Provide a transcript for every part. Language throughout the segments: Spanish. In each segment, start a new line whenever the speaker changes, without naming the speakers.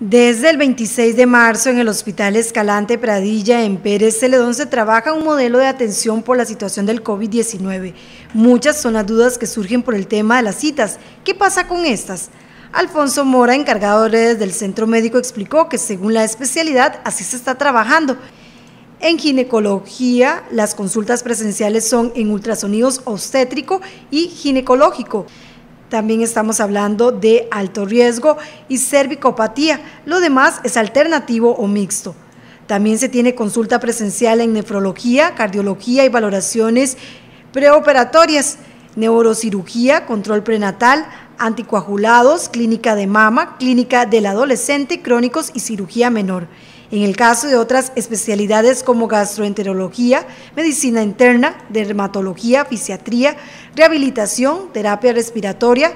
Desde el 26 de marzo en el Hospital Escalante Pradilla en Pérez Celedón se trabaja un modelo de atención por la situación del COVID-19. Muchas son las dudas que surgen por el tema de las citas. ¿Qué pasa con estas? Alfonso Mora, encargado de redes del Centro Médico, explicó que según la especialidad así se está trabajando. En ginecología, las consultas presenciales son en ultrasonidos obstétrico y ginecológico. También estamos hablando de alto riesgo y cervicopatía. Lo demás es alternativo o mixto. También se tiene consulta presencial en nefrología, cardiología y valoraciones preoperatorias, neurocirugía, control prenatal, anticoagulados, clínica de mama, clínica del adolescente, crónicos y cirugía menor. En el caso de otras especialidades como gastroenterología, medicina interna, dermatología, fisiatría, rehabilitación, terapia respiratoria,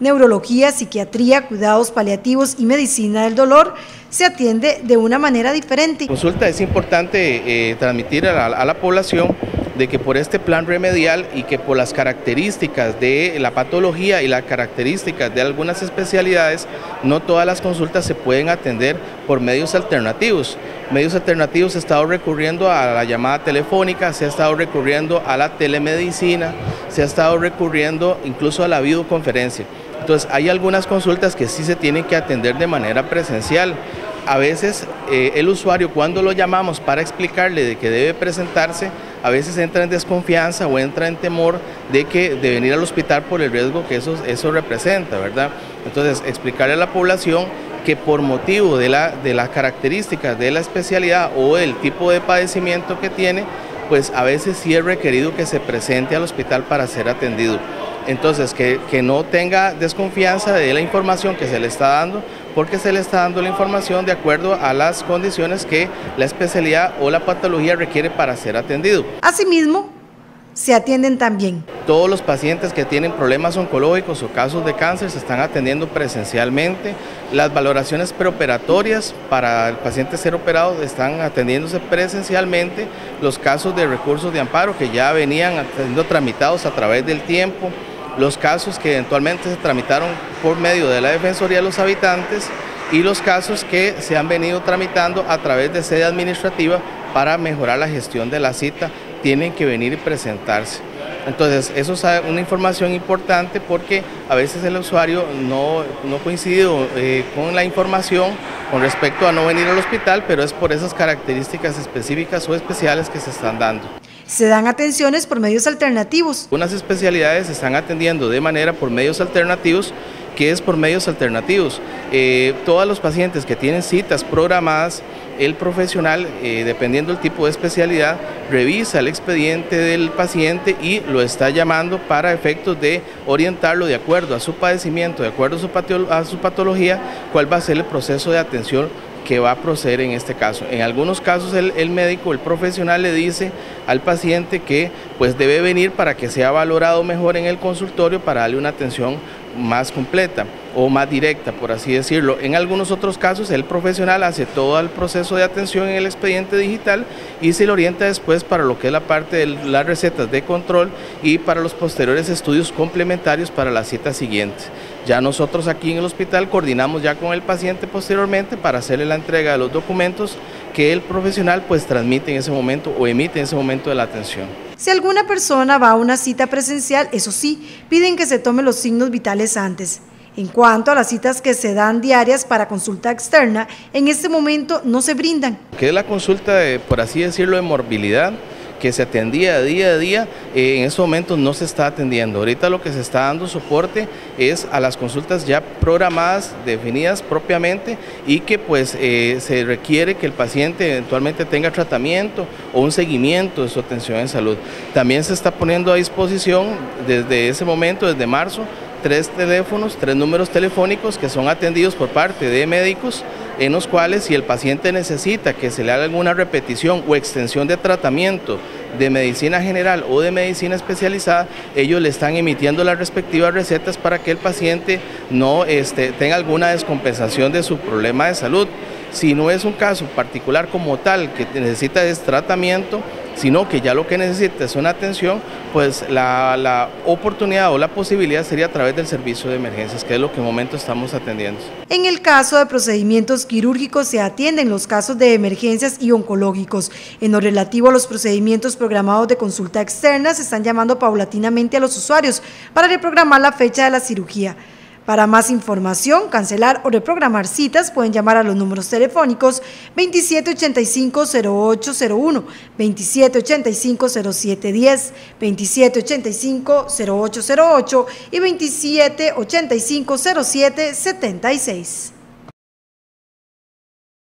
neurología, psiquiatría, cuidados paliativos y medicina del dolor, se atiende de una manera diferente.
Consulta es importante eh, transmitir a la población de que por este plan remedial y que por las características de la patología y las características de algunas especialidades, no todas las consultas se pueden atender por medios alternativos. Medios alternativos se ha estado recurriendo a la llamada telefónica, se ha estado recurriendo a la telemedicina, se ha estado recurriendo incluso a la videoconferencia. Entonces hay algunas consultas que sí se tienen que atender de manera presencial a veces eh, el usuario cuando lo llamamos para explicarle de que debe presentarse, a veces entra en desconfianza o entra en temor de que de venir al hospital por el riesgo que eso, eso representa, ¿verdad? Entonces, explicarle a la población que por motivo de, de las características de la especialidad o el tipo de padecimiento que tiene, pues a veces sí es requerido que se presente al hospital para ser atendido. Entonces, que, que, no tenga desconfianza de la información que se le está dando, porque se le está dando la información de acuerdo a las condiciones que la especialidad o la patología requiere para ser atendido.
Asimismo, se atienden también.
Todos los pacientes que tienen problemas oncológicos o casos de cáncer se están atendiendo presencialmente. Las valoraciones preoperatorias para el paciente ser operado están atendiéndose presencialmente. Los casos de recursos de amparo que ya venían siendo tramitados a través del tiempo los casos que eventualmente se tramitaron por medio de la Defensoría de los Habitantes y los casos que se han venido tramitando a través de sede administrativa para mejorar la gestión de la cita, tienen que venir y presentarse. Entonces, eso es una información importante porque a veces el usuario no, no coincide eh, con la información con respecto a no venir al hospital, pero es por esas características específicas o especiales que se están dando.
Se dan atenciones por medios alternativos.
Unas especialidades se están atendiendo de manera por medios alternativos que es por medios alternativos. Eh, todos los pacientes que tienen citas programadas, el profesional, eh, dependiendo del tipo de especialidad, revisa el expediente del paciente y lo está llamando para efectos de orientarlo de acuerdo a su padecimiento, de acuerdo a su, a su patología, cuál va a ser el proceso de atención que va a proceder en este caso. En algunos casos el, médico, el profesional le dice al paciente que pues debe venir para que sea valorado mejor en el consultorio para darle una atención más completa o más directa, por así decirlo. En algunos otros casos el profesional hace todo el proceso de atención en el expediente digital y se le orienta después para lo que es la parte de las recetas de control y para los posteriores estudios complementarios para la cita siguiente. Ya nosotros aquí en el hospital coordinamos ya con el paciente posteriormente para hacerle la entrega de los documentos que el profesional pues transmite en ese momento o emite en ese momento de la atención.
Si alguna persona va a una cita presencial, eso sí, piden que se tome los signos vitales antes. En cuanto a las citas que se dan diarias para consulta externa, en este momento no se brindan.
¿Qué es la consulta, por así decirlo, de morbilidad? que se atendía día a día, eh, en estos momentos no se está atendiendo. Ahorita lo que se está dando soporte es a las consultas ya programadas, definidas propiamente y que pues eh, se requiere que el paciente eventualmente tenga tratamiento o un seguimiento de su atención en salud. También se está poniendo a disposición desde ese momento, desde marzo, tres teléfonos, tres números telefónicos que son atendidos por parte de médicos en los cuales si el paciente necesita que se le haga alguna repetición o extensión de tratamiento de medicina general o de medicina especializada, ellos le están emitiendo las respectivas recetas para que el paciente no este, tenga alguna descompensación de su problema de salud. Si no es un caso particular como tal que necesita tratamiento, sino que ya lo que necesita es una atención, pues la, la oportunidad o la posibilidad sería a través del servicio de emergencias, que es lo que en momento estamos atendiendo.
En el caso de procedimientos quirúrgicos se atienden los casos de emergencias y oncológicos. En lo relativo a los procedimientos programados de consulta externa, se están llamando paulatinamente a los usuarios para reprogramar la fecha de la cirugía. Para más información, cancelar o reprogramar citas pueden llamar a los números telefónicos 2785-0801, 2785-0710, 2785-0808 y 2785-0776.